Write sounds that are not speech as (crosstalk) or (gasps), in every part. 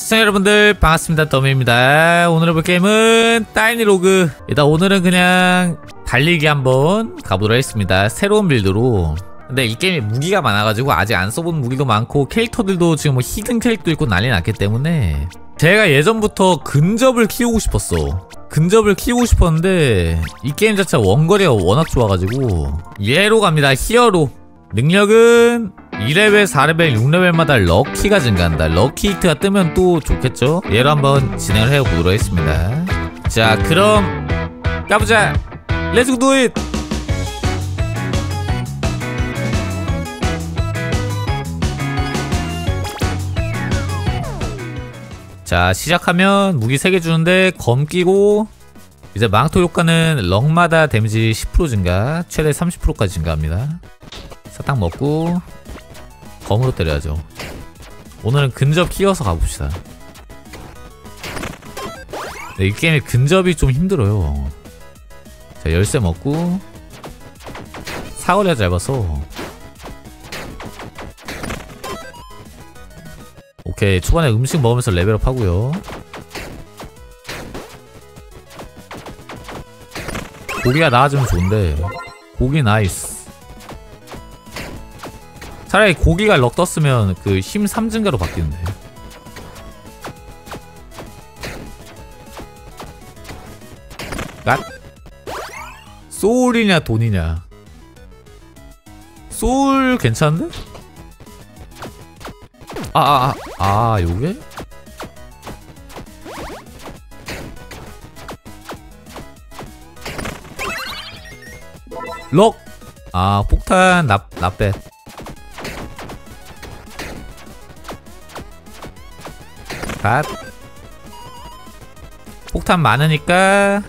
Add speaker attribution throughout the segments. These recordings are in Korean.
Speaker 1: 시청자 여러분들 반갑습니다. 더미입니다. 오늘 해볼 게임은 Tiny Rogues. 일단 오늘은 그냥 달리기 한번 가보도록 하겠습니다. 새로운 build로. 근데 이 게임에 무기가 많아가지고 아직 안 써본 무기도 많고 캐릭터들도 지금 뭐 hidden 캐릭터 있고 난리 났기 때문에 제가 예전부터 근접을 키우고 싶었어. 근접을 키우고 싶었는데 이 게임 자체가 원거리가 워낙 좋아가지고 얘로 갑니다. 히어로 능력은 2레벨, 4레벨, 6레벨마다 lucky가 증가한다. lucky hit가 뜨면 또 좋겠죠? 얘로 한번 진행을 해보도록 하겠습니다. 자, 그럼 가보자! Let's do it! 자, 시작하면 무기 3개 주는데 검 끼고 이제 망토 효과는 luck마다 데미지 10% 증가, 최대 30%까지 증가합니다. 사탕 먹고 검으로 때려야죠. 오늘은 근접 키워서 가봅시다. 네, 이 게임의 근접이 좀 힘들어요. 자 열쇠 먹고 사거리가 짧아서. 오케이 초반에 음식 먹으면서 level up 하고요. 고기가 나아지면 좋은데 고기 nice 차라리 고기가 luck 떴으면 그 힘 3증가로 바뀌는데 갓 소울이냐 돈이냐 소울 괜찮은데? 아아아 아, 아, 요게? 럭! 아 폭탄 납, 납배 갓. 폭탄 많으니까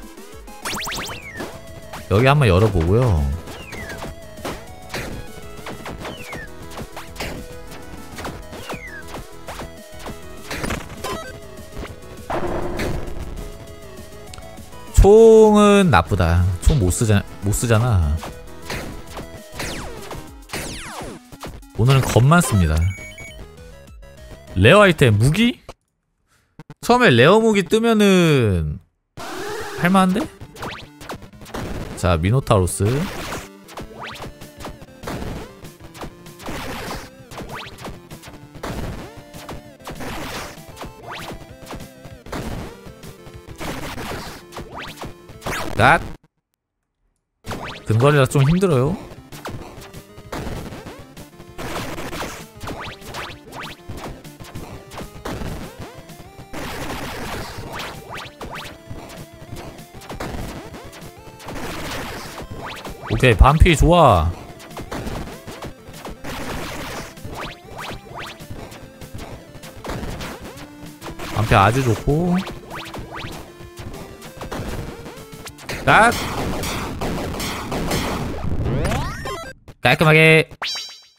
Speaker 1: 여기 한번 열어보고요. 총은 나쁘다. 총 못쓰자, 못쓰잖아. 오늘은 겁만 씁니다. 레어 아이템 무기? 처음에 레어 무기 뜨면은 할만한데? 자 미노타우로스. 갓 근거리라 좀 힘들어요 오케이 반피 좋아 반피 아주 좋고 딱 깔끔하게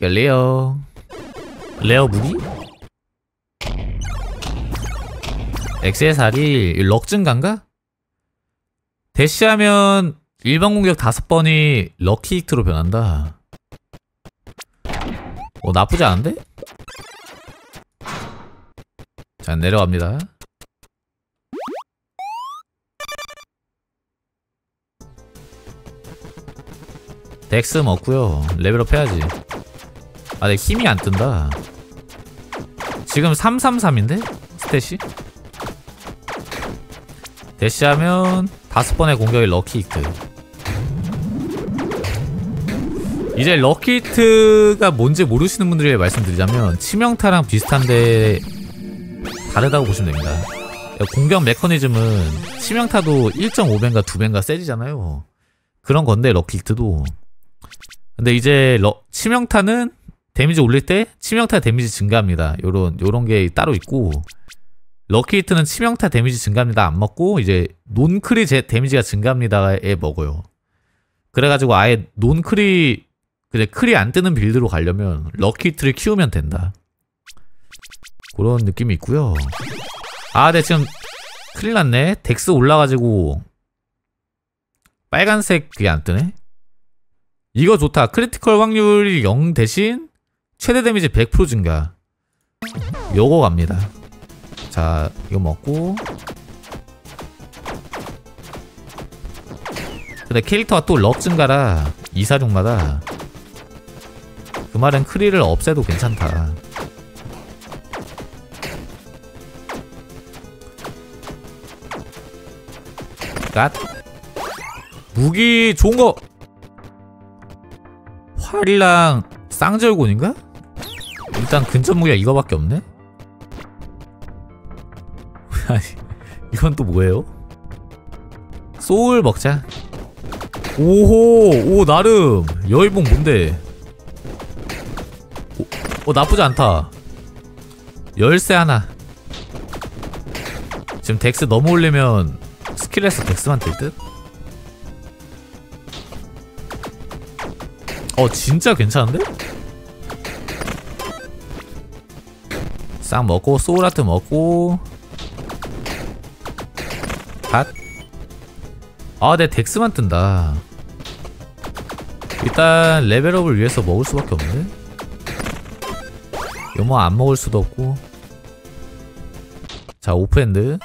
Speaker 1: 열리요 rare 무기? XSR이 luck 증가인가? 대시하면 일반 공격 다섯 번이 lucky hit로 변한다. 어 나쁘지 않은데? 자 내려갑니다. dex 먹고요. level up 해야지. 아, 내 힘이 안 뜬다. 지금 333인데? stat이? 대시하면 다섯 번의 공격이 lucky hit. 이제 lucky hit가 뭔지 모르시는 분들에게 말씀드리자면 치명타랑 비슷한데 다르다고 보시면 됩니다. 공격 메커니즘은 치명타도 1.5배인가 2배인가 세지잖아요. 그런 건데 lucky hit도 근데 이제 러, 치명타는 데미지 올릴 때 치명타 데미지 증가합니다. 요런 요런 게 따로 있고 lucky hit는 치명타 데미지 증가합니다. 안 먹고 이제 non-cri 제 데미지가 증가합니다에 먹어요. 그래가지고 아예 non-cri 근데 cri 안 뜨는 build로 가려면 lucky hit를 키우면 된다. 그런 느낌이 있고요. 아, 네 지금 큰일 났네. dex 올라가지고 빨간색 그게 안 뜨네. 이거 좋다. critical 확률이 0 대신 최대 데미지 100% 증가. 요거 갑니다. 자 이거 먹고 근데 캐릭터가 또 luck 증가라 이사중마다 그 말은 크리를 없애도 괜찮다 갓 무기 좋은 거 활이랑 쌍절곤인가? 일단 근접 무기가 이거밖에 없네? (laughs) 아니 이건 또 뭐예요? 소울 먹자 오호 오 나름 여의봉 뭔데 오, 어 나쁘지 않다 열쇠 하나 지금 dex 너무 올리면 skill에서 dex만 뜰 듯? 어 진짜 괜찮은데? 싹 먹고 soul heart 먹고 갓. 아, 내 덱스만 뜬다. 일단 레벨업을 위해서 먹을 수밖에 없네. 이거 뭐안 먹을 수도 없고. 자, 오프핸드.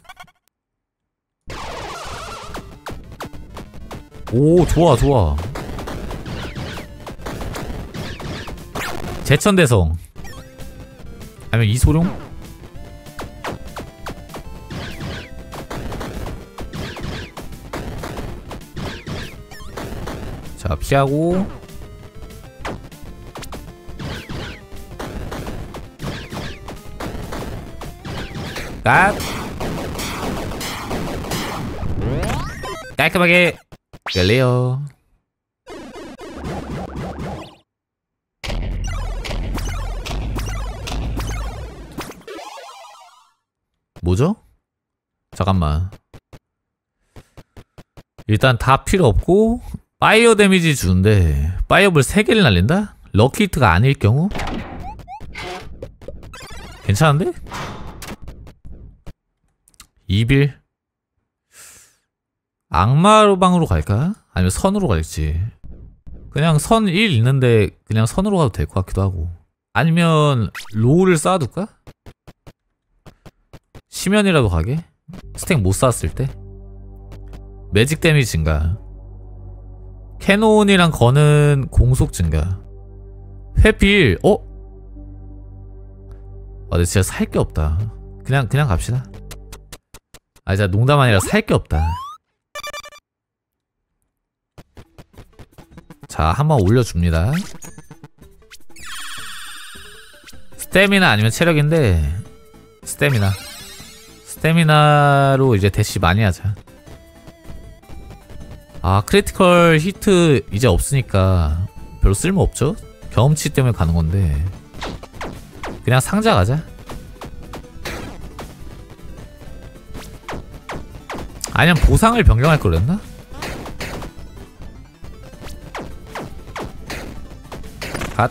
Speaker 1: 오, 좋아, 좋아. 제천대성. 아니면 이소룡? 자 피하고 깍 깔끔하게 열래요 뭐죠? 잠깐만 일단 다 필요 없고 fire 데미지 주는데 fireball 3개를 날린다? lucky hit가 아닐 경우? 괜찮은데? 2빌 악마로 방으로 갈까? 아니면 선으로 갈지 그냥 선 1 있는데 그냥 선으로 가도 될 것 같기도 하고 아니면 로우를 쌓아둘까? 시면이라도 가게? 스택 못 쌓았을 때? 매직 데미지 증가 cannon이랑 거는 공속 증가. 회필, 어? 아, 근데 진짜 살 게 없다. 그냥, 그냥 갑시다. 아, 진짜 농담 아니라 살 게 없다. 자, 한번 올려줍니다. 스태미나 아니면 체력인데, 스태미나. 스태미나로 이제 대시 많이 하자. 아 critical hit 이제 없으니까 별로 쓸모 없죠? 경험치 때문에 가는 건데 그냥 상자 가자 아니면 보상을 변경할 걸 그랬나? 갓.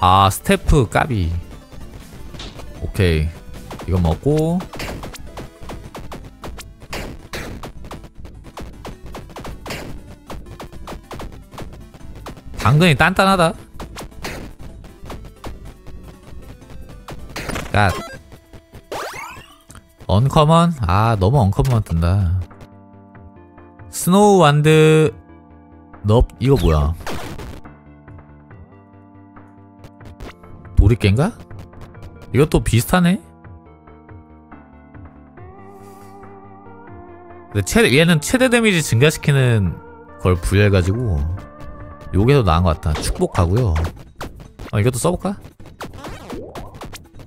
Speaker 1: 아 스태프 까비 오케이 이거 먹고 당근이 단단하다. 갓. 언커먼? 아, 너무 언커먼 뜬다. snow wand 넙 이거 뭐야? 도리깨인가? 이것도 비슷하네? 근데 최대, 얘는 최대 데미지 증가시키는 걸 부여해가지고 요게 더 나은 것 같다 축복하고요 어 이것도 써볼까?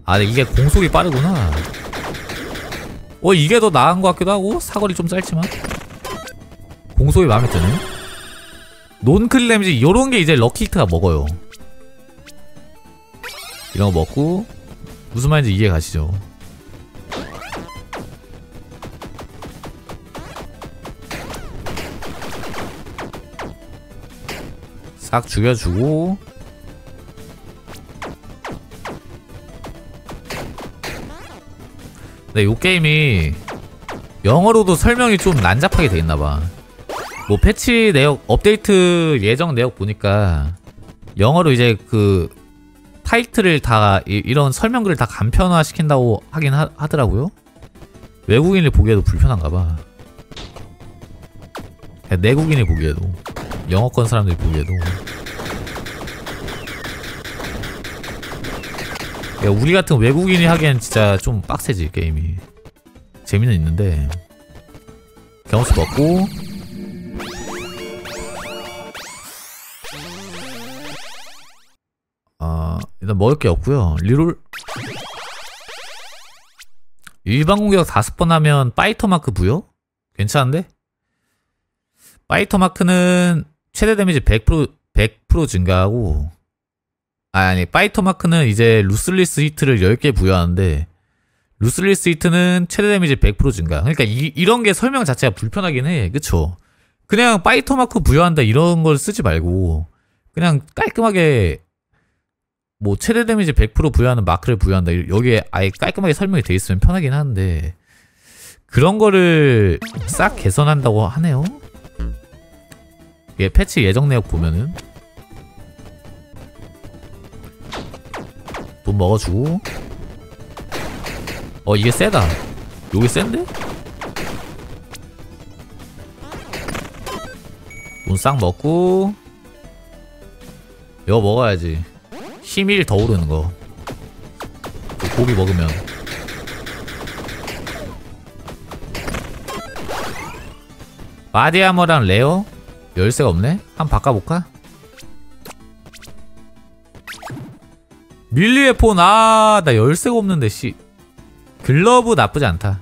Speaker 1: 아 이게 공속이 빠르구나 어 이게 더 나은 것 같기도 하고 사거리 좀 짧지만. 공속이 마음에 드네. 논클 데미지 요런게 이제 럭키히트가 먹어요. 이런 거 먹고 무슨 말인지 이해 가시죠? 싹 죽여주고 근데 요 게임이 영어로도 설명이 좀 난잡하게 돼 있나봐 뭐 패치 내역 업데이트 예정 내역 보니까 영어로 이제 그 타이틀을 다 이, 런 설명글을 다 간편화 시킨다고 하긴 하, 하더라고요. 외국인을 보기에도 불편한가 봐. 내국인이 보기에도 영어권 사람들이 보기에도 야, 우리 같은 외국인이 하기엔 진짜 좀 빡세지 게임이. 재미는 있는데. 경험치 먹고. 아 일단 먹을 게 없고요. reroll. 일반 공격 다섯 번 하면 fighter mark 부여? 괜찮은데? fighter mark는 최대 데미지 100% 100% 증가하고 아, 아니 fighter mark는 이제 ruthless hit를 10개 부여하는데 ruthless hit는 최대 데미지 100% 증가. 그러니까 이, 이런 게 설명 자체가 불편하긴 해. 그쵸? 그냥 fighter mark 부여한다 이런 걸 쓰지 말고 그냥 깔끔하게 뭐 최대 데미지 100% 부여하는 마크를 부여한다. 여기에 아예 깔끔하게 설명이 돼 있으면 편하긴 한데 그런 거를 싹 개선한다고 하네요. 예, 패치 예정 내역 보면은 돈 먹어주고. 어 이게 세다. 요게 센데? 돈 싹 먹고. 이거 먹어야지. 힘 1 더 오르는 거. 고기 먹으면. body armor랑 rare? 열쇠가 없네? 한번 바꿔볼까? melee weapon, 아, 나 열쇠가 없는데, 씨. 글러브 나쁘지 않다.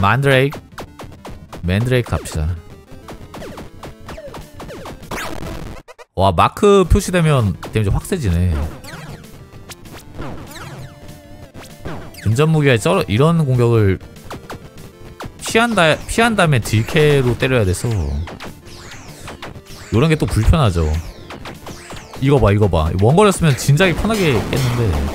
Speaker 1: 만드레이크. 맨드레이크 갑시다. 와, 마크 표시되면 데미지 확 세지네. 근접 무기가 쩔어, 이런 공격을 피한 다, 피한 다음에 딜캐로 때려야 돼서. 요런 게 또 불편하죠. 이거 봐 이거 봐 원거리였으면 진작에 편하게 깼는데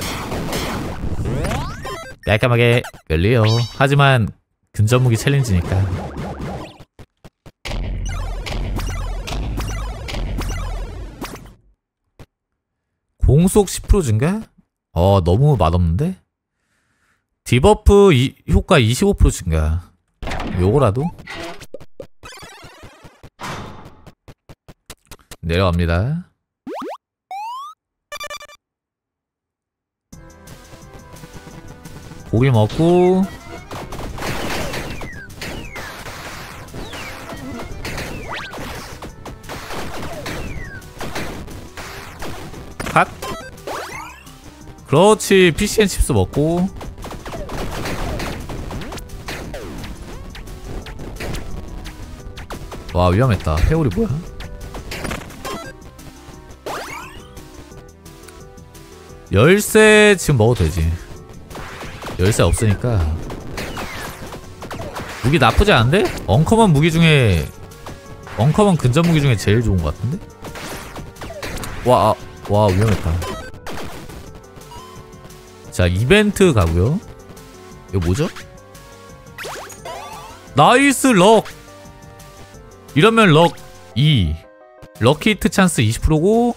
Speaker 1: 깔끔하게 열리요 하지만 근접무기 챌린지니까 공속 10% 증가? 어 너무 맛없는데? 디버프 이, 효과 25% 증가 요거라도? 내려갑니다 고기 먹고. 핫 그렇지 PCN 칩스 먹고. 와 위험했다. 회오리 뭐야? 열쇠 지금 먹어도 되지 열쇠 없으니까 무기 나쁘지 않은데? 엉커먼 무기 중에 uncommon 근접 무기 중에 제일 좋은 것 같은데? 와, 아, 와 위험했다 자 이벤트 가고요 이거 뭐죠? nice luck 이러면 luck 2 lucky hit chance 20%고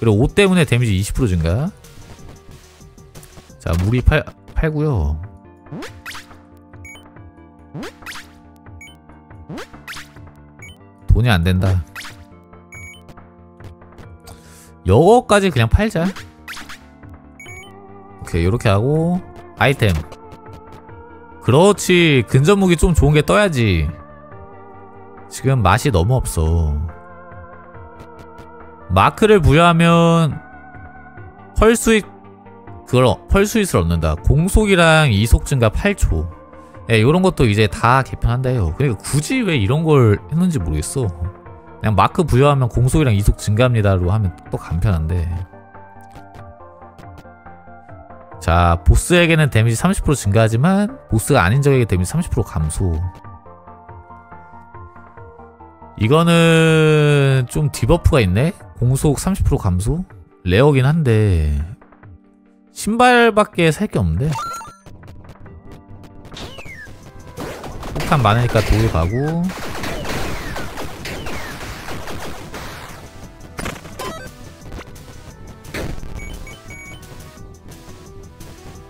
Speaker 1: 그리고 5 때문에 데미지 20% 증가 자 무리 팔 팔고요. 돈이 안 된다. 요거까지 그냥 팔자. 오케이, 요렇게 하고, 아이템. 그렇지. 근접 무기 좀 좋은 게 떠야지. 지금 맛이 너무 없어. 마크를 부여하면 펄스익 그걸 펄스윗을 얻는다. 공속이랑 이속 증가 8초. 예, 이런 것도 이제 다 개편한다요. 그러니까 굳이 왜 이런 걸 했는지 모르겠어. 그냥 마크 부여하면 공속이랑 이속 증가합니다로 하면 또 간편한데. 자, 보스에게는 데미지 30% 증가하지만 보스가 아닌 적에게 데미지 30% 감소. 이거는 좀 debuff가 있네? 공속 30% 감소? rare긴 한데 신발밖에 살 게 없는데? 폭탄 많으니까 돌 가고.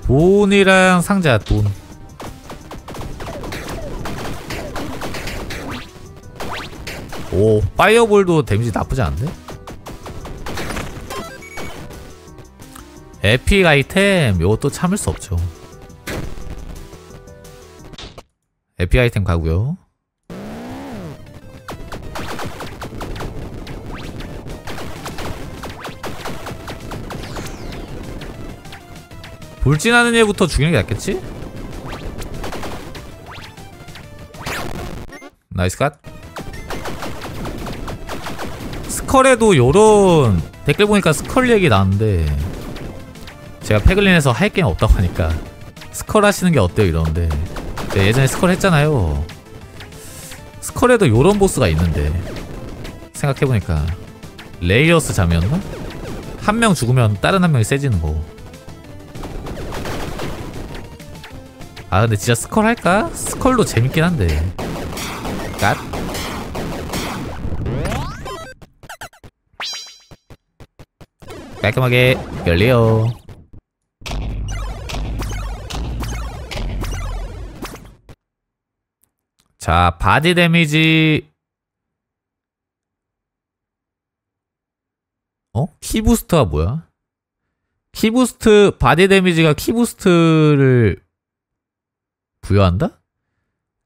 Speaker 1: 돈이랑 상자 돈. 오, 파이어볼도 데미지 나쁘지 않네? 에픽 아이템 요것도 참을 수 없죠. 에픽 아이템 가고요. 돌진하는 애부터 죽이는 게 낫겠지? 나이스 갓. 스컬에도 요런 댓글 보니까 스컬 얘기 나왔는데 제가 페글린에서 할 게임 없다고 하니까 스컬 하시는 게 어때요 이러는데. 네, 예전에 스컬 했잖아요. 스컬에도 요런 보스가 있는데 생각해보니까 레이아나 자매였나? 한 명 죽으면 다른 한 명이 세지는 거. 아 근데 진짜 스컬 할까? 스컬도 재밌긴 한데. 갓. 깔끔하게 열리요 자 바디 데미지 어? 키부스트가 뭐야? 키부스트 바디 데미지가 키부스트를 부여한다?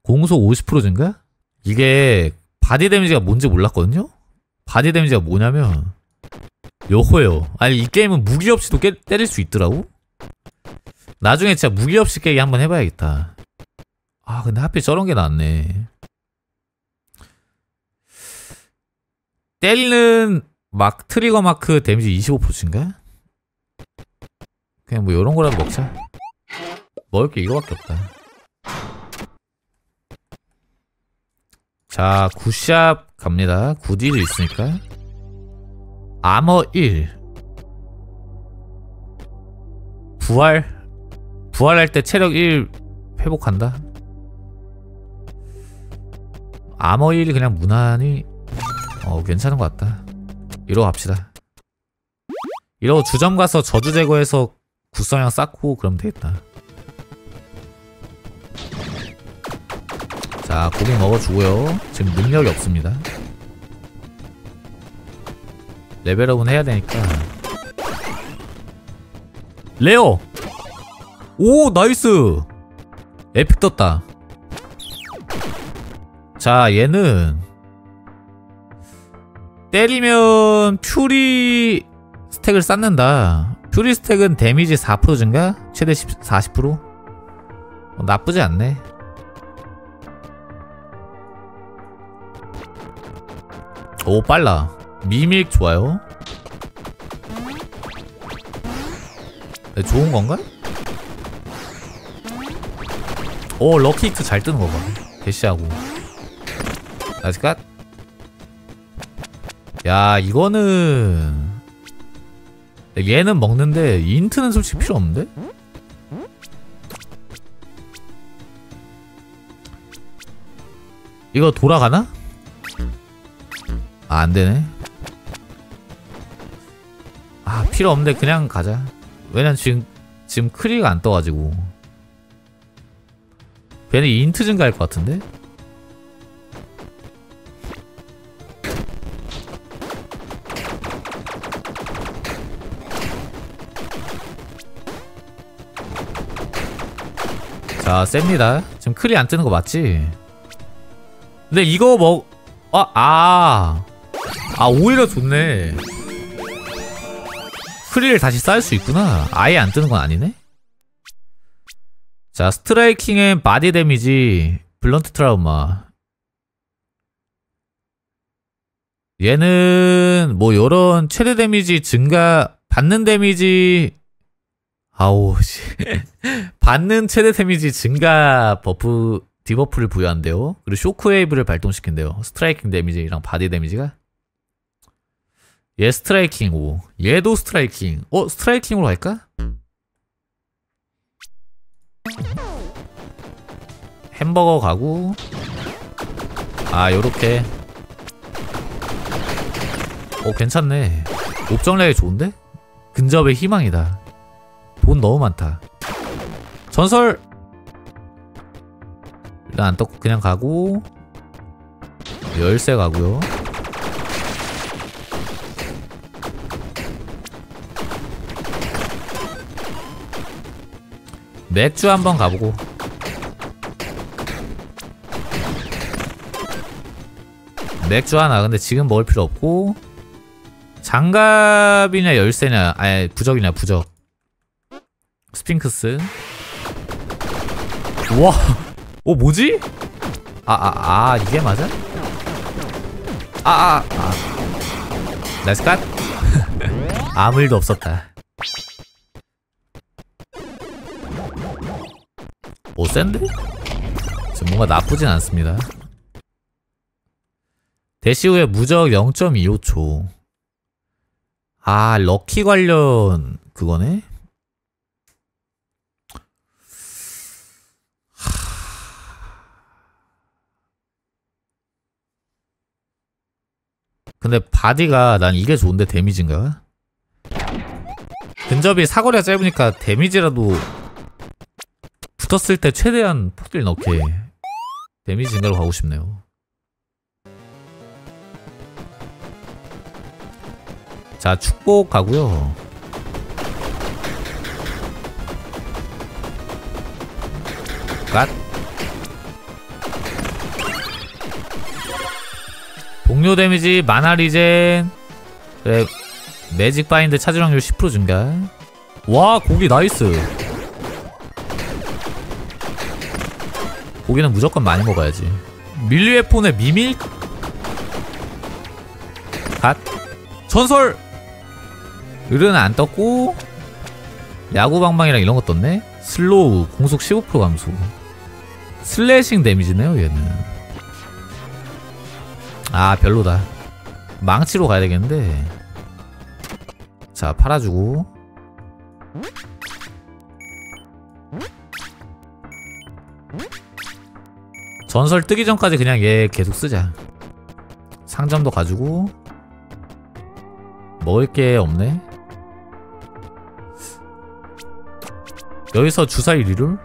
Speaker 1: 공속 50% 증가? 이게 body damage가 뭔지 몰랐거든요? body damage가 뭐냐면 요거요 아니 이 게임은 무기 없이도 깨, 때릴 수 있더라고? 나중에 진짜 무기 없이 깨기 한번 해봐야겠다 아 근데 하필 저런 게 나왔네. 때리는 막 trigger mark 데미지 25%인가? 그냥 뭐 요런 거라도 먹자. 먹을 게 이거밖에 없다. 자 굿샵 갑니다. 굿일이 있으니까. 아머 1 부활? 부활할 때 체력 1 회복한다 아머 1이 그냥 무난히 어 괜찮은 것 같다. 이러고 갑시다. 이러고 주점 가서 저주 제거해서 good성향 쌓고 그러면 되겠다. 자 고기 먹어주고요. 지금 능력이 없습니다. 레벨업은 해야 되니까. rare 오 nice! epic 떴다 자 얘는 때리면 퓨리 스택을 쌓는다 퓨리 스택은 데미지 4% 증가? 최대 10, 40%? 어, 나쁘지 않네 오 빨라 미믹 좋아요 네, 좋은 건가? 오 lucky hit 잘 뜨는 거봐 대시하고 nice god. 야 이거는 얘는 먹는데 int는 솔직히 필요 없는데? 이거 돌아가나? 아 안되네 아 필요 없는데 그냥 가자 왜냐면 지금 지금 크리가 안 떠가지고 괜히 int 증가할 것 같은데? 자 셉니다. 지금 크리 안 뜨는 거 맞지? 근데 이거 먹... 아, 아, 아 오히려 좋네. 크리를 다시 쌓을 수 있구나. 아예 안 뜨는 건 아니네? 자 striking and body damage. blunt trauma. 얘는 뭐 요런 최대 데미지 증가 받는 데미지 아우 씨. (laughs) 받는 최대 데미지 증가 buff debuff를 부여한대요. 그리고 shockwave를 발동시킨대요. striking damage랑 body damage가? 얘 striking 5 얘도 striking. 어 striking으로 할까? 햄버거 가고 아 요렇게. 어 괜찮네. 옵정 레벨 좋은데? 근접의 희망이다 돈 너무 많다. 전설! 일단 안 떴고 그냥 가고. 열쇠 가고요. 맥주 한번 가보고. 맥주 하나 근데 지금 먹을 필요 없고. 장갑이냐 열쇠냐 아니 부적이냐 부적 스핑크스 와, 어 뭐지? 아, 아, 아, 이게 맞아? 아, 아, 아. nice cut? (laughs) 아무 일도 없었다. 오? 지금 뭔가 나쁘진 않습니다. 대시 후에 무적 0.25초. 아, lucky 관련 그거네? 근데 body가 난 이게 좋은데 데미지인가? 근접이 사거리가 짧으니까 데미지라도 붙었을 때 최대한 폭딜 넣게 데미지 증가로 가고 싶네요. 자 축복 가고요. god 동료 데미지 mana regen. 그래 magic find 찾을 확률 10% 증가 와 고기 nice. 고기는 무조건 많이 먹어야지. melee weapon에 미밀? god. 전설! 을은 안 떴고 야구방망이랑 이런 거 떴네? slow 공속 15% 감소. 슬래싱 데미지네요 얘는 아 별로다. 망치로 가야 되겠는데. 자 팔아주고. 전설 뜨기 전까지 그냥 얘 계속 쓰자. 상점도 가지고. 먹을 게 없네. 여기서 주사위 리롤?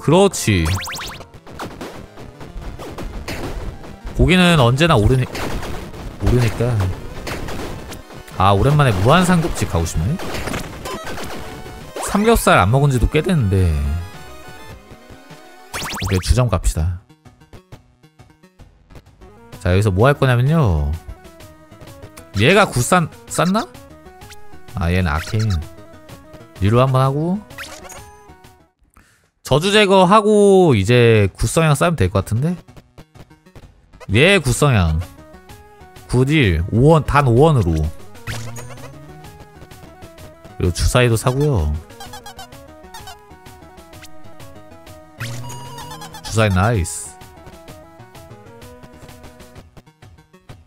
Speaker 1: 그렇지 고기는 언제나 오르니 오르니까. 아 오랜만에 무한 삼겹집 가고 싶네. 삼겹살 안 먹은 지도 꽤 됐는데. 오케이 주점 갑시다. 자 여기서 뭐 할 거냐면요. 얘가 good 쌓나? 아 얘는 arcane. reroll 한번 하고. 저주 제거하고 이제 good성향 쌓으면 될 것 같은데 얘 good성향. 9딜 5원 단 5원으로. 그리고 주사위도 사고요. 주사위 nice.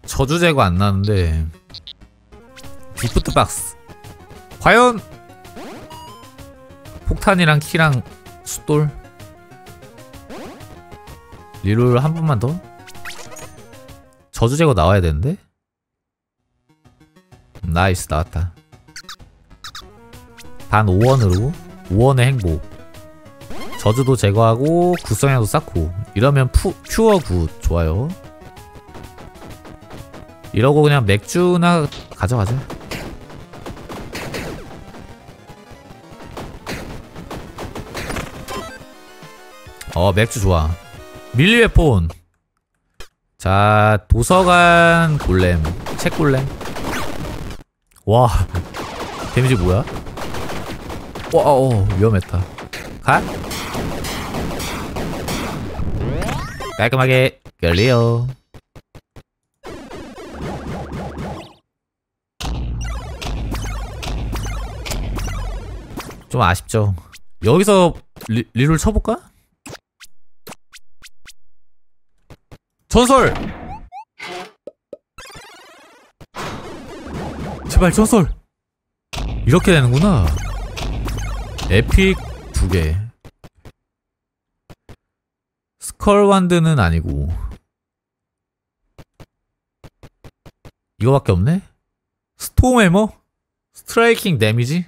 Speaker 1: 저주 제거 안 나는데 gift box. 과연 폭탄이랑 key랑 숫돌? reroll 한 번만 더 저주 제거 나와야 되는데? nice 나왔다. 단 5원으로 5원의 행복 저주도 제거하고 good성향도 쌓고. 이러면 푸, pure good 좋아요. 이러고 그냥 맥주나 가져가자. 어 맥주 좋아. 밀리웨폰 자 도서관 골렘 책 골렘. 와 데미지 뭐야? 와 어, 위험했다. 가. 깔끔하게 결리요. 좀 아쉽죠. 여기서 리, 리롤 쳐볼까? 전설! 제발 전설! 이렇게 되는구나. 에픽 두 개. skull wand는 아니고. 이거밖에 없네? storm hammer? striking damage?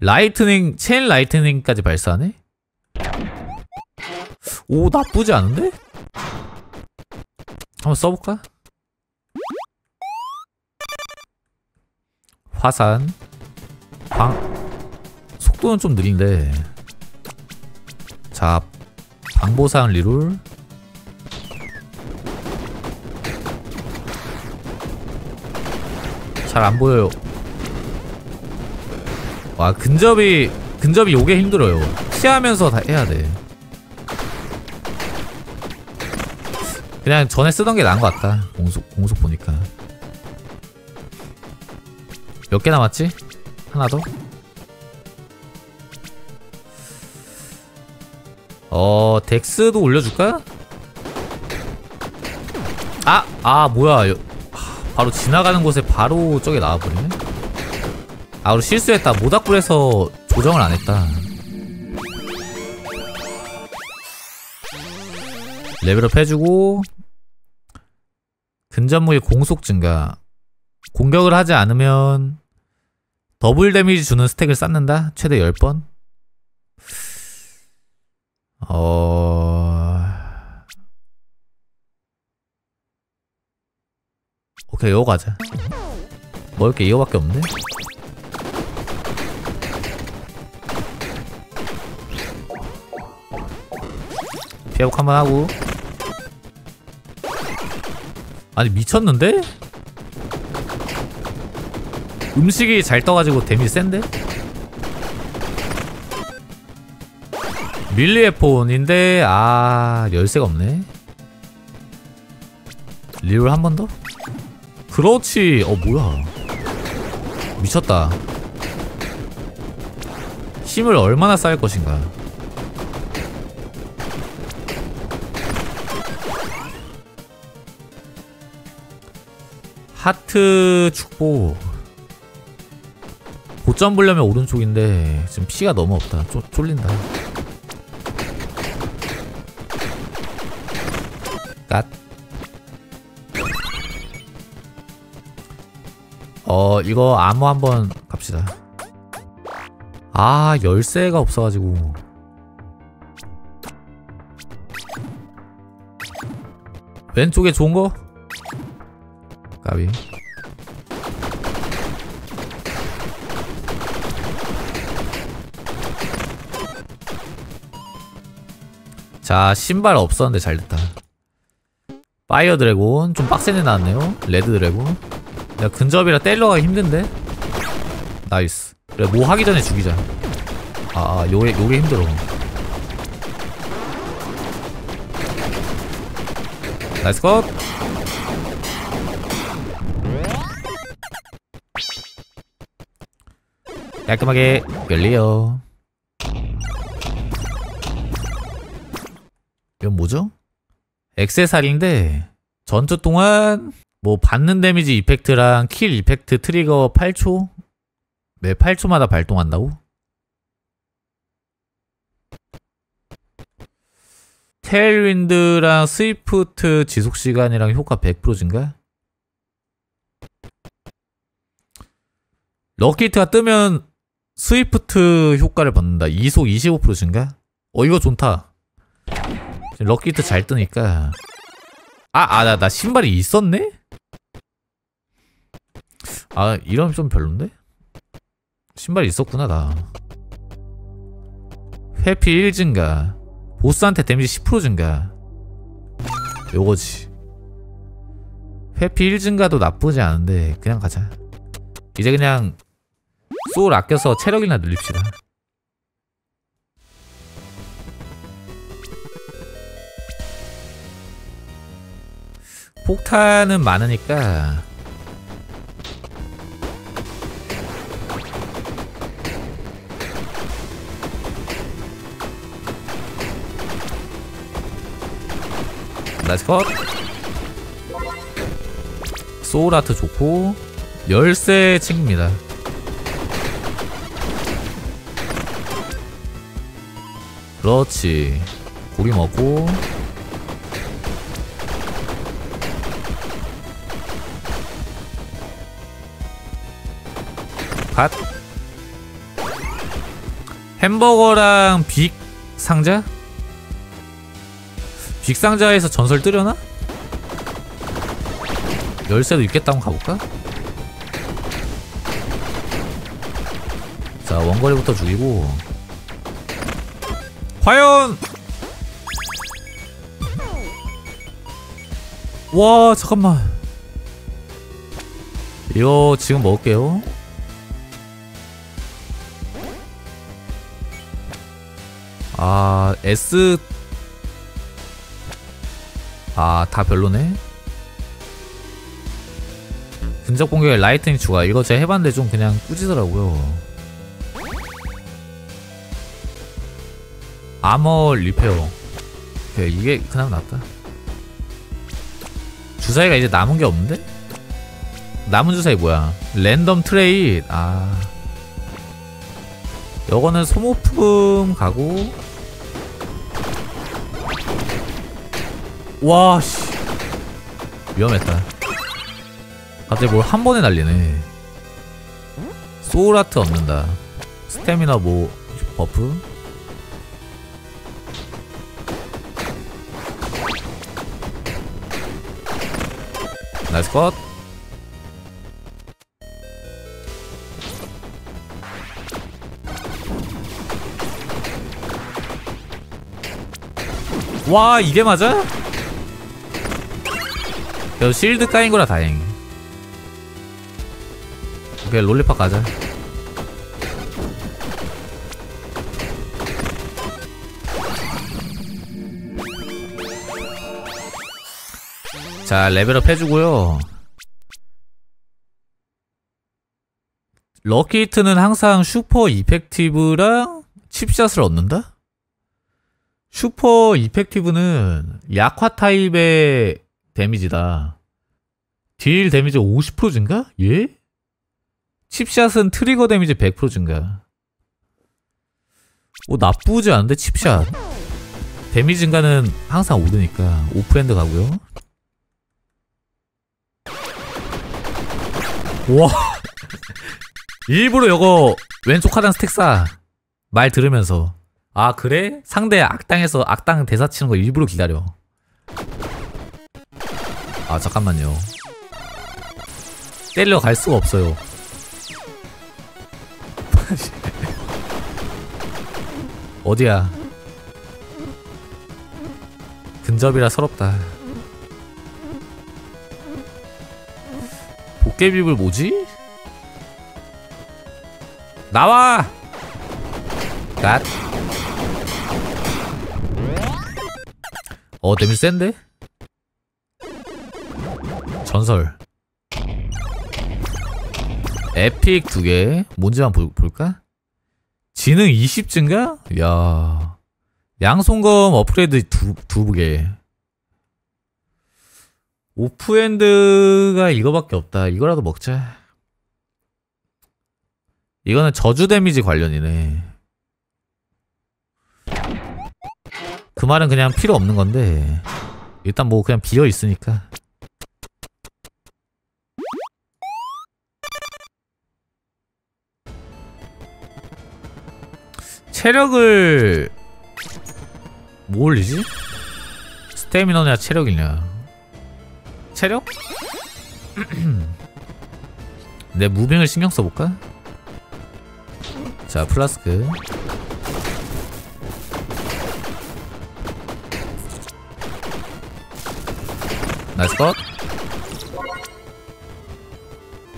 Speaker 1: lightning chain lightning까지 발사하네? 오 나쁘지 않은데? 한번 써볼까? 화산. 방. 속도는 좀 느린데. 자 방보상 리롤. 잘 안 보여요. 와 근접이 근접이 요게 힘들어요. 피하면서 다 해야 돼 그냥 전에 쓰던 게 나은 것 같다 공속 공속 보니까 몇 개 남았지? 하나 더? 어 덱스도 올려줄까? 아! 아 뭐야 여, 하, 바로 지나가는 곳에 바로 저게 나와버리네 아 우리 실수했다 모닥불에서 조정을 안했다 레벨업 해주고 근접무의 공속 증가 공격을 하지 않으면 더블 데미지 주는 스택을 쌓는다? 최대 10번? 어... 오케이 이거 가자 먹을 게 이거밖에 없네 피해복 한번 하고 아니 미쳤는데? 음식이 잘 떠가지고 데미지 센데? 밀리에폰인데 아 열쇠가 없네 리롤 한 번 더? 그렇지 어 뭐야 미쳤다 힘을 얼마나 쌓을 것인가 하트 축복 고점 보려면 오른쪽인데 지금 피가 너무 없다. 쪼, 쫄린다. 갓. 어 이거 암호 한번 갑시다. 아 열쇠가 없어가지고. 왼쪽에 좋은 거? 까비 자 신발 없었는데 잘됐다. fire dragon 좀 빡세게 나왔네요. red dragon. 야 근접이라 때려가기 힘든데? nice. 그래 뭐 하기 전에 죽이자. 아, 아 요게 요게 힘들어. nice cut 깔끔하게 열리요 이건 뭐죠? 액세살인데 전투 동안 뭐 받는 damage effect랑 kill effect trigger 8초? 매 8초마다 발동한다고? tailwind랑 swift 지속시간이랑 효과 100% 증가? lucky hit가 뜨면 swift 효과를 받는다. 이속 25% 증가? 어 이거 좋다. 럭키트 잘 뜨니까 아, 아, 나, 나 신발이 있었네? 아, 이러면 좀 별론데? 신발이 있었구나, 나. 회피 1 증가. 보스한테 데미지 10% 증가. 요거지. 회피 1 증가도 나쁘지 않은데, 그냥 가자. 이제 그냥, 소울 아껴서 체력이나 늘립시다. 폭탄은 많으니까 나이스 컷 소울아트 좋고 열쇠 챙깁니다 그렇지 고기 먹고 갓 햄버거랑 빅 상자? 빅 상자에서 전설 뜨려나? 열쇠도 있겠다 한번 가볼까? 자 원거리부터 죽이고 과연 와 잠깐만. 이거 지금 먹을게요. 아 S? 아 다 별로네. 근접 공격에 lightning 추가. 이거 제가 해봤는데 좀 그냥 꾸지더라고요 armor repair 오케이, 이게 그나마 낫다. 주사위가 이제 남은 게 없는데? 남은 주사위 뭐야? random trade. 아. 요거는 소모품 가고 와씨. 위험했다. 갑자기 뭘 한 번에 날리네. soul heart 얻는다. 스태미나 뭐 buff nice cut 와, 이게 맞아? 그래도 shield 까인 거라 다행. 오케이, lollipop 가자. 자, level up 해주고요. lucky hit는 항상 super effective랑 cheap shot을 얻는다? super effective는 약화 타입의 damage다. 딜 damage 50% 증가? 예? cheap shot은 trigger damage 100% 증가. 오, 나쁘지 않은데, cheap shot. damage 증가는 항상 오르니까. offhand 가고요. 와. (laughs) 일부러 요거 왼쪽 하단 스택 쏴. 말 들으면서. 아 그래? 상대 악당에서 악당 대사 치는 거 일부러 기다려 아 잠깐만요 때리러 갈 수가 없어요 (laughs) 어디야 근접이라 서럽다 도깨비불 뭐지? 나와! god 어, damage 센데? 전설. epic 두 개. 뭔지만 볼, 볼까? 지능 20 증가? 야 양손검 업그레이드 두, 두 개. 오프핸드가 이거밖에 없다. 이거라도 먹자. 이거는 저주 데미지 관련이네. 그 말은 그냥 필요 없는 건데 일단 뭐 그냥 비어 있으니까 체력을 뭐 올리지? 스태미너냐 체력이냐 체력? (clears throat) 내 무빙을 신경 써볼까? 자 플라스크 nice cut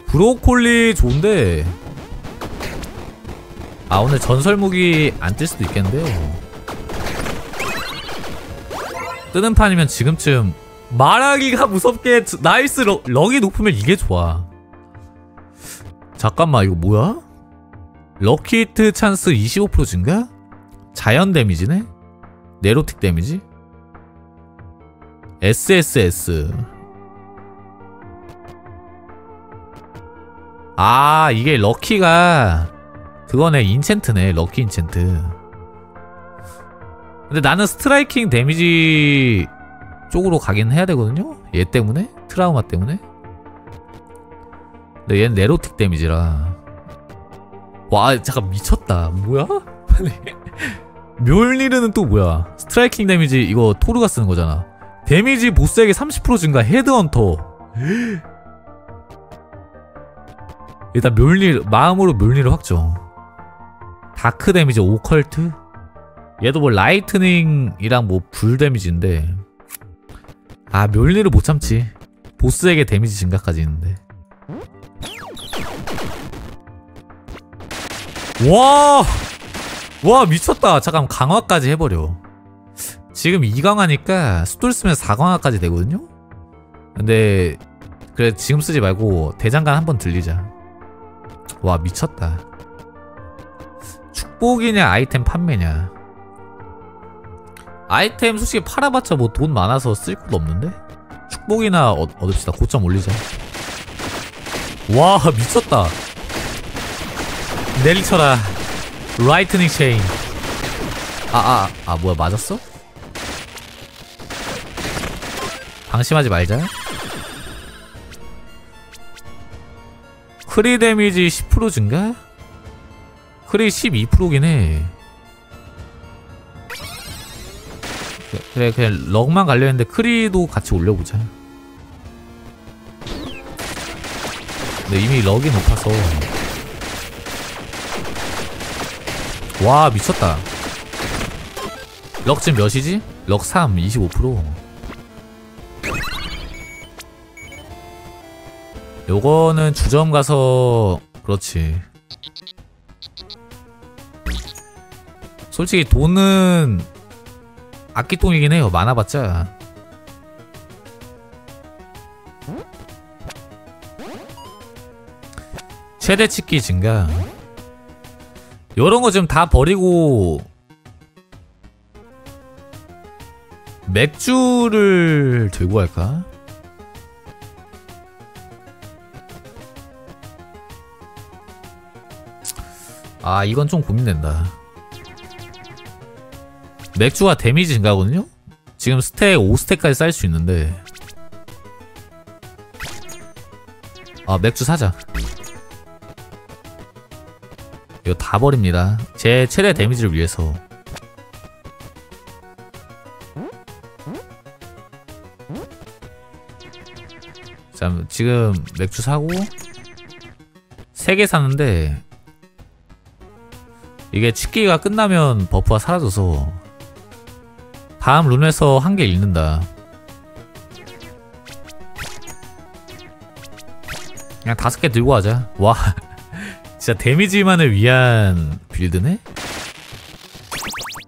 Speaker 1: 브로콜리 좋은데 아 오늘 전설 무기 안 뜰 수도 있겠는데요 뜨는 판이면 지금쯤 말하기가 무섭게 nice 러, luck이 높으면 이게 좋아 잠깐만 이거 뭐야? lucky hit chance 25% 증가? 자연 damage네? necrotic damage? SSS 아 이게 lucky가 그거네 enchant네 lucky enchant 근데 나는 striking 데미지 쪽으로 가긴 해야 되거든요? 얘 때문에? 트라우마 때문에? 근데 얘는 necrotic 데미지라. 와 잠깐 미쳤다. 뭐야? (laughs) 묠니르는 또 뭐야? striking 데미지 이거 토르가 쓰는 거잖아. 데미지 보스에게 30% 증가 헤드헌터. (gasps) 일단 멸리 마음으로 묠니르 확정. dark 데미지 오컬트? 얘도 뭐 lightning이랑 뭐 불 데미지인데 아 묠니르 못 참지. 보스에게 데미지 증가까지 있는데. 와! 와 미쳤다. 잠깐 강화까지 해버려. 지금 2강화니까 수돌 쓰면 4강화까지 되거든요? 근데 그래 지금 쓰지 말고 대장간 한번 들리자. 와 미쳤다. 축복이냐 아이템 판매냐 아이템 솔직히 팔아봤자 뭐 돈 많아서 쓸 것도 없는데? 축복이나 얻, 얻읍시다. 고점 올리자. 와 (laughs) 미쳤다. 내리쳐라. lightning 체인. 아아아 아, 아, 뭐야 맞았어? 방심하지 말자. 크리 데미지 10% 증가? 크리 12%긴 해 그래 그냥 luck만 갈려 했는데 크리도 같이 올려보자. 근데 이미 럭이 높아서. 와 미쳤다. 럭 지금 몇이지? 럭 3, 25% 요거는 주점 가서 그렇지. 솔직히 돈은 악기똥이긴 해요. 많아봤자. 최대 치기 증가. 요런 거 지금 다 버리고 맥주를 들고 갈까? 아 이건 좀 고민된다 맥주가 데미지 증가거든요? 지금 스택 5스택까지 쌓일 수 있는데. 아 맥주 사자. 이거 다 버립니다. 제 최대 데미지를 위해서. 자 지금 맥주 사고 3개 샀는데 이게 치기가 끝나면 버프가 사라져서 다음 룬에서 한개 잃는다. 그냥 다섯 개 들고 가자. 와 (laughs) 진짜 데미지만을 위한 build네?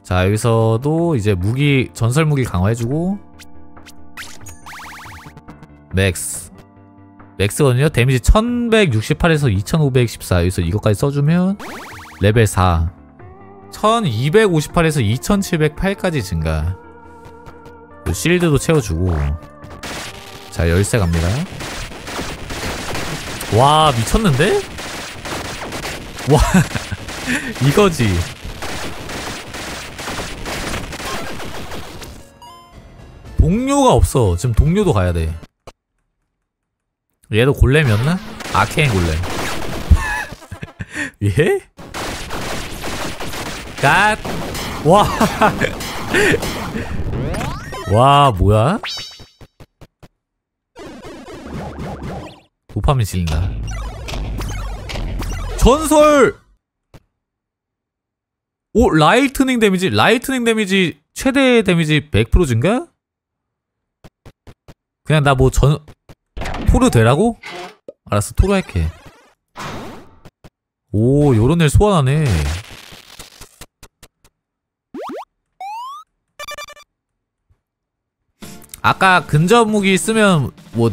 Speaker 1: 자 여기서도 이제 무기 전설 무기 강화해주고. max. max거든요. 데미지 1168에서 2514 여기서 이것까지 써주면 레벨 4 1258에서 2708까지 증가 실드도 채워주고 자 열쇠 갑니다 와 미쳤는데? 와 (laughs) 이거지 동료가 없어 지금 동료도 가야돼 얘도 골렘이었나? 아케인 골렘 (laughs) 예? 갓! 와! (laughs) 와, 뭐야? 도파민 실린다. 전설! 오, lightning 데미지, lightning 데미지, 최대 데미지 100% 증가? 그냥 나 뭐 전, 토르 되라고? 알았어, 토르 할게. 오, 요런 애 소환하네. 아까 근접 무기 쓰면 뭐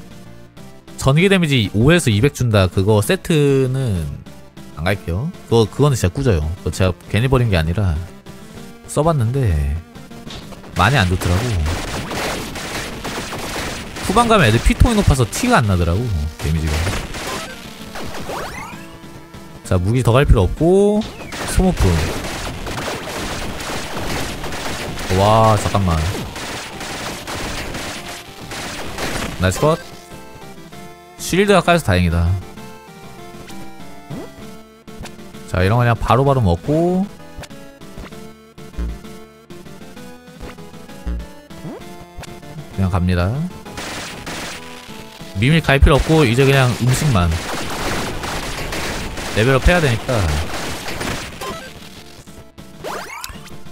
Speaker 1: 전기 데미지 5에서 200 준다. 그거 세트는 안 갈게요. 그거 그거는 진짜 꾸져요. 그거 제가 괜히 버린 게 아니라 써봤는데 많이 안 좋더라고. 후반 가면 애들 피통이 높아서 티가 안 나더라고 데미지가. 자 무기 더 갈 필요 없고 소모품. 와 잠깐만 nice cut. 쉴드가 까여서 다행이다. 자 이런 거 그냥 바로바로 바로 먹고. 그냥 갑니다. 미밀 갈 필요 없고 이제 그냥 음식만. 레벨업 해야 되니까.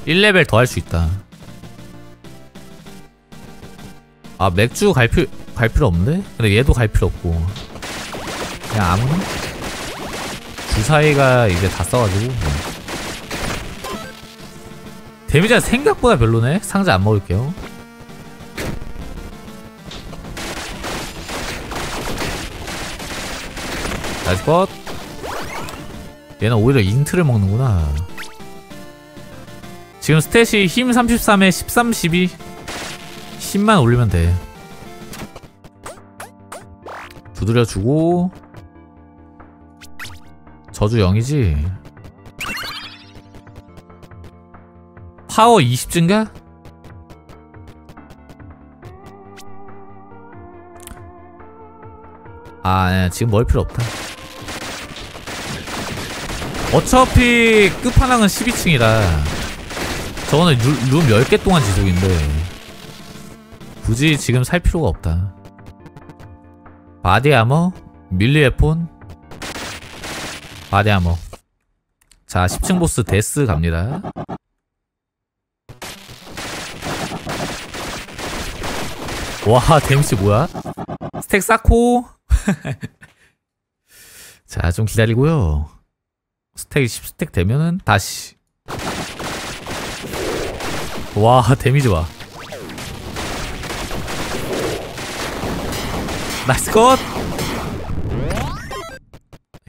Speaker 1: 1레벨 더 할 수 있다. 아 맥주 갈 필요 갈 필요 없는데? 근데 얘도 갈 필요 없고 그냥 아무나? 주사위가 이제 다 써가지고 데미지가 생각보다 별로네? 상자 안 먹을게요 nice cut 얘는 오히려 인트를 먹는구나 지금 스탯이 힘 33에 13, 12 10만 올리면 돼 두드려주고. 저주 0이지? 파워 20 증가? 아 네, 지금 먹을 필요 없다. 어차피 끝판왕은 12층이라. 저거는 루, 룸 10개 동안 지속인데. 굳이 지금 살 필요가 없다 body armor melee weapon. body armor. 자 10층 보스 Death 갑니다. 와 데미지 뭐야? stack 쌓고. (laughs) 자 좀 기다리고요. stack 10stack 되면은 다시. 와 데미지 와 nice cut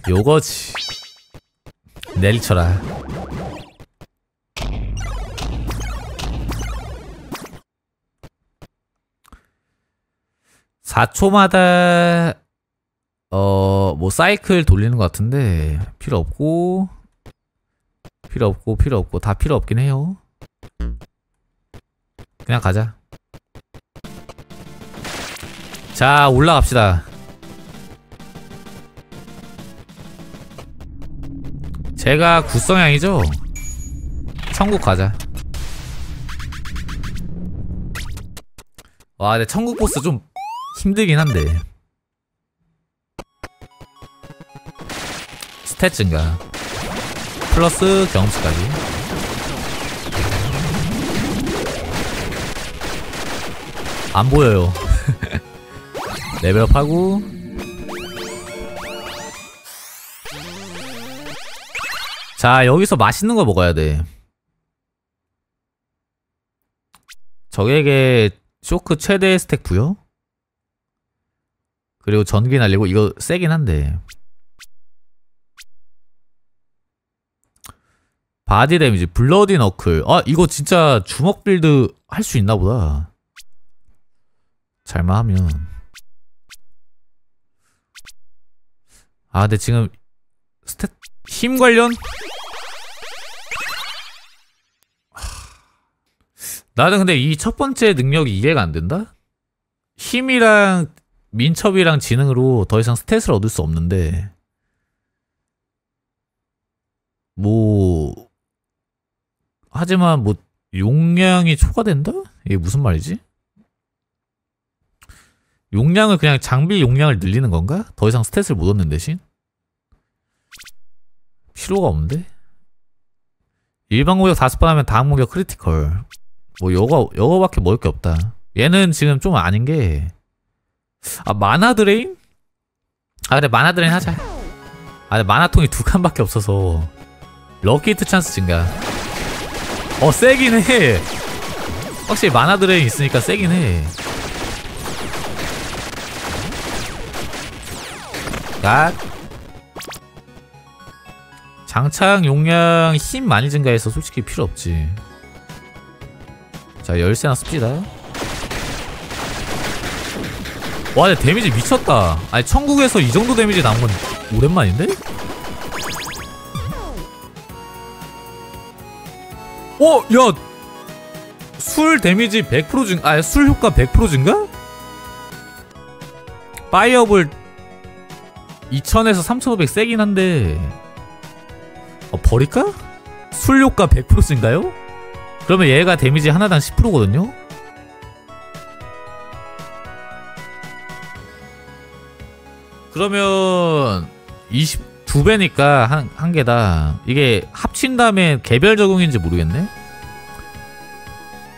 Speaker 1: 요거지 내리쳐라 4초마다 어, 뭐 사이클 돌리는 것 같은데 필요 없고 필요 없고 필요 없고 다 필요 없긴 해요. 그냥 가자. 자, 올라갑시다. 제가 구성향이죠? 천국 가자. 와, 근데 천국 보스 좀 힘들긴 한데 stat 증가 플러스 경험치까지 안 보여요 레벨업하고. 자 여기서 맛있는 거 먹어야 돼. 적에게 쇼크 최대 stack 부여? 그리고 전기 날리고 이거 세긴 한데. body 데미지 bloody knuckle. 아 이거 진짜 주먹 build 할 수 있나 보다. 잘만 하면 아 근데 지금 stat 힘 관련 나는 근데 이 첫 번째 능력이 이해가 안 된다? 힘이랑 민첩이랑 지능으로 더 이상 스탯을 얻을 수 없는데 뭐 하지만 뭐 용량이 초과된다? 이게 무슨 말이지? 용량을 그냥 장비 용량을 늘리는 건가? 더 이상 스탯을 못 얻는 대신? 필요가 없는데? 일반 공격 다섯 번 하면 다음 공격 critical 뭐 요거 요거밖에 먹을 게 없다 얘는 지금 좀 아닌 게 아 mana drain? 아 그래 mana drain 하자 아 근데 mana통이 두 칸밖에 없어서 lucky hit chance 증가 어 세긴 해 확실히 mana drain 있으니까 세긴 해 god. 장착 용량 힘 많이 증가해서 솔직히 필요 없지 자 열쇠나 씁시다 와 근데 데미지 미쳤다 아니 천국에서 이 정도 데미지 나온 건 오랜만인데? 어? 야! 술 데미지 100% 증, 아, 술 효과 100% 증가? 파이어볼 2000에서 3500 세긴 한데 어, 버릴까? 술효과 100%인가요? 그러면 얘가 데미지 하나당 10%거든요? 그러면 22배니까 한, 한 개다 이게 합친 다음에 개별 적용인지 모르겠네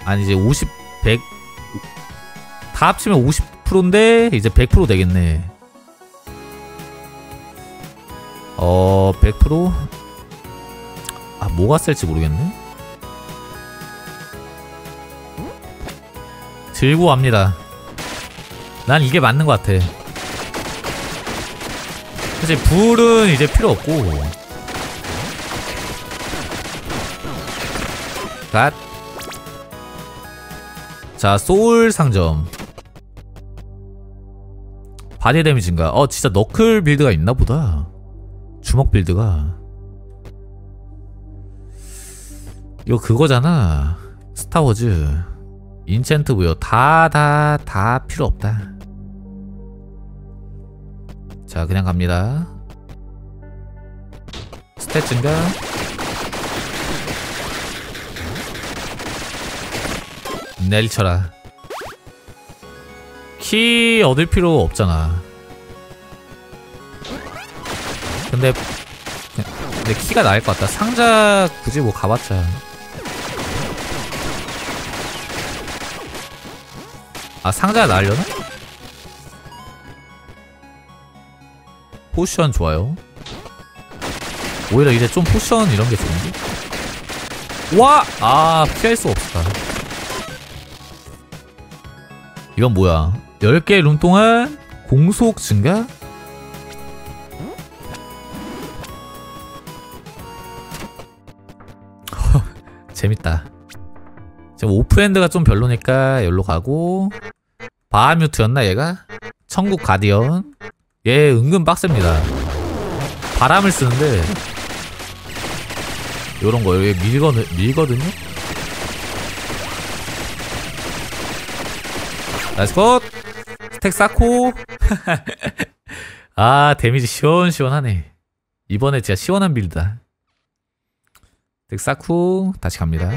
Speaker 1: 아니 이제 50, 100 다 합치면 50%인데 이제 100% 되겠네 어, 100%? 아, 뭐가 쓸지 모르겠네? 들고 갑니다. 난 이게 맞는 것 같아. 사실 불은 이제 필요 없고 God. 자 소울 상점 body 데미지인가 어 진짜 knuckle build가 있나 보다 주먹 build가. 이거 그거잖아. 스타워즈 enchant 부여 다다 다 필요 없다. 자 그냥 갑니다. 스탯 증가. 내리쳐라. 키 얻을 필요 없잖아 근데 근데 키가 나을 것 같다 상자 굳이 뭐 가봤자 아 상자 나으려나? potion 좋아요 오히려 이제 좀 potion 이런 게 좋은데? 와! 아 피할 수 없다 이건 뭐야 10개 룸 동안 공속 증가? 재밌다. 지금 offhand가 좀 별로니까 여기로 가고. 바하뮤트였나 얘가? 천국 guardian. 얘 은근 빡셉니다. 바람을 쓰는데. 요런 거 여기 밀거, 밀거든요? nice cut! 스택 쌓고. (laughs) 아 데미지 시원시원하네. 이번에 진짜 시원한 build다 스택 쌓고 다시 갑니다.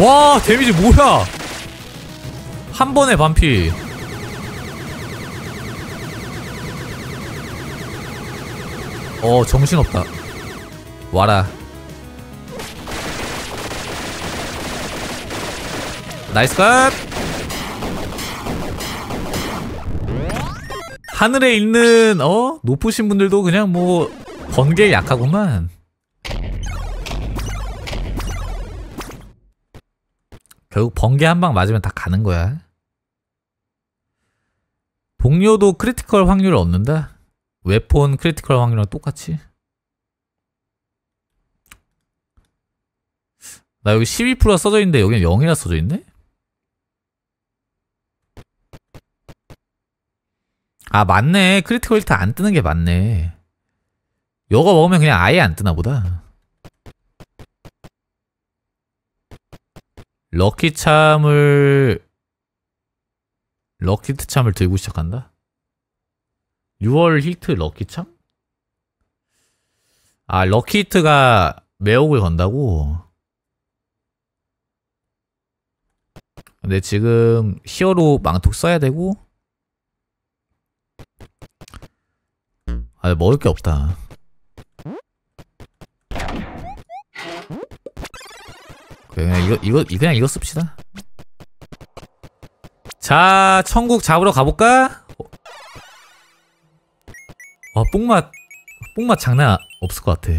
Speaker 1: 와 데미지 뭐야? 한 번에 반피. 어 정신없다. 와라. nice cut 하늘에 있는 어 높으신 분들도 그냥 뭐 번개 약하구만 결국 번개 한 방 맞으면 다 가는 거야. 동료도 critical 확률을 얻는다? weapon critical 확률이랑 똑같이? 나 여기 12%가 써져 있는데 여기는 0이라 써져 있네? 아 맞네 critical hit 안 뜨는 게 맞네 이거 먹으면 그냥 아예 안 뜨나 보다 럭키 참을 럭키트 참을 들고 시작한다? 6월 히트 럭키 참? 아 럭키 히트가 매혹을 건다고? 근데 지금 히어로 망토 써야 되고 아 먹을 게 없다 그냥 이거 이거 그냥 이거 씁시다. 자, 천국 잡으러 가볼까? 와, 뽕맛 뽕맛 장난 없을 것 같아.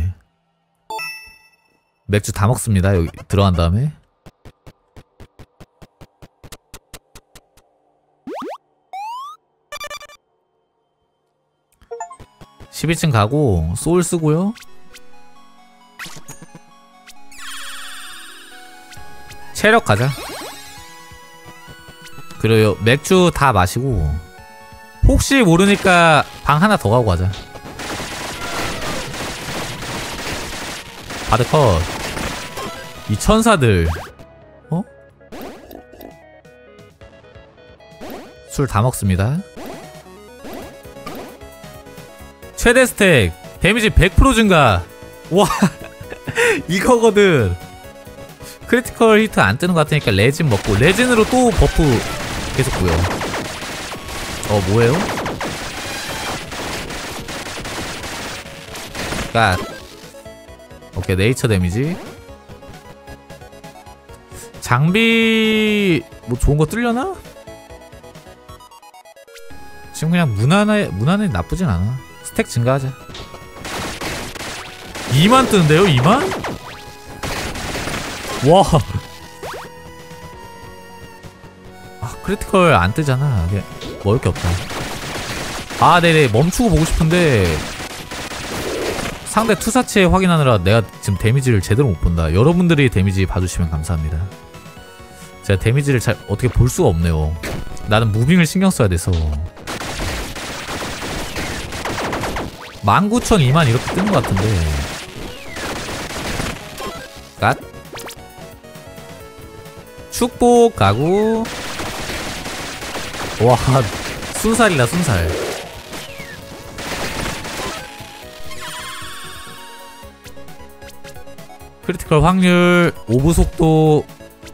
Speaker 1: 맥주 다 먹습니다. 여기 들어간 다음에. (12층) 가고 소울 쓰고요. 체력 가자. 그래요. 맥주 다 마시고 혹시 모르니까 방 하나 더 가고 가자. 바드 컷. 이 천사들. 어? 술 다 먹습니다 최대 스택 데미지 100% 증가. 와 (laughs) 이거거든. critical hit 안 뜨는 것 같으니까 레진 먹고 resin으로 또 buff 계속 구요. 어 뭐예요? God 오케이 네이처 데미지. 장비 뭐 좋은 거 뜰려나? 지금 그냥 무난해 무난해 나쁘진 않아 스택 증가하자. 2만 뜨는데요 2만? 와. 아, critical 안 뜨잖아. 이게 먹을 게 없다. 아 네네 멈추고 보고 싶은데 상대 투사체 확인하느라 내가 지금 데미지를 제대로 못 본다. 여러분들이 데미지 봐주시면 감사합니다. 제가 데미지를 잘 어떻게 볼 수가 없네요. 나는 moving을 신경 써야 돼서 19,000, 2만 이렇게 뜬 것 같은데. God. 축복 가구. 와 순살이다 순살. critical 확률 orb 속도.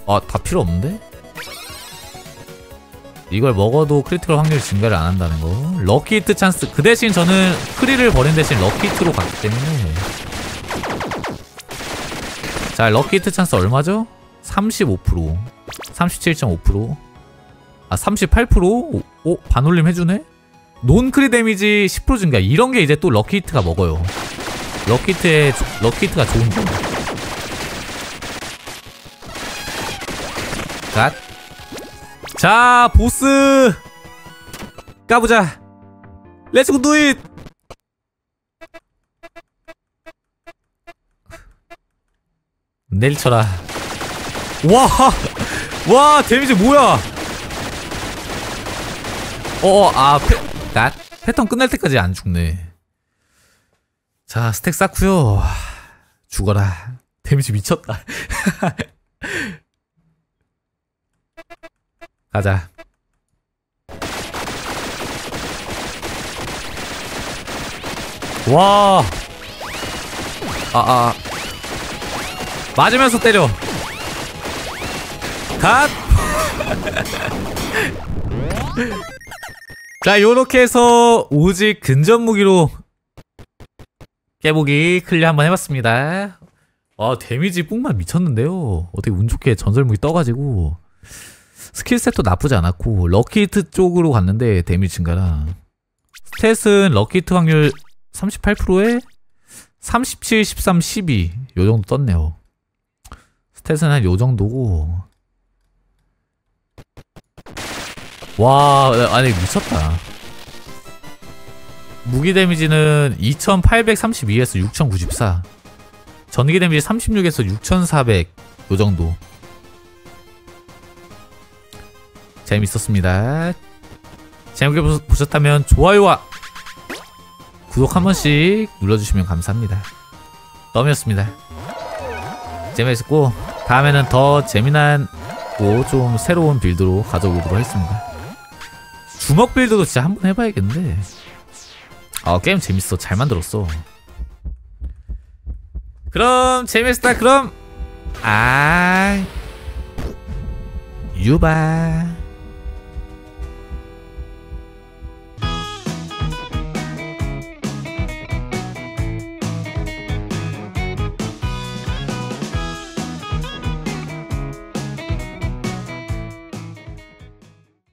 Speaker 1: 아 다 필요 없는데? 이걸 먹어도 critical 확률 증가를 안 한다는 거 lucky hit chance 그 대신 저는 크리를 버린 대신 lucky hit로 갔기 때문에 자 lucky hit chance 얼마죠? 35% 37.5%아 38%? 오, 오 반올림 해주네? 논크리 데미지 10% 증가 이런 게 이제 또 lucky hit가 먹어요 lucky hit의 럭키 히트가 좋은 점 갓. 자, 보스! 까보자! 렛츠고 두잇! 내일 쳐라. 와! 와, 데미지 뭐야! 어어, 아, 패, 갓. 패턴 끝날 때까지 안 죽네. 자, 스택 쌓고요 죽어라. 데미지 미쳤다. (laughs) 가자. 와. 아, 아. 맞으면서 때려. 갓! (laughs) 자, 요렇게 해서 오직 근접 무기로 깨보기 클리어 한번 해봤습니다. 아, 데미지 뽕만 미쳤는데요. 어떻게 운 좋게 전설 무기 떠가지고. skill set도 나쁘지 않았고 lucky hit 쪽으로 갔는데 데미지 증가랑 stat은 lucky hit 확률 38%에 37, 13, 12 요정도 떴네요. stat은 한 요정도고. 와 아니 미쳤다. 무기 데미지는 2832에서 6094 전기 데미지 36에서 6400 요정도 재밌었습니다. 재밌게 보셨다면 좋아요와 구독 한 번씩 눌러주시면 감사합니다. 덤이었습니다. 재밌었고 다음에는 더 재미난 좀 새로운 빌드로 가져오도록 하겠습니다. 주먹 빌드도 진짜 한번 해봐야겠는데 아 게임 재밌어 잘 만들었어 그럼 재밌었다 그럼 아 유바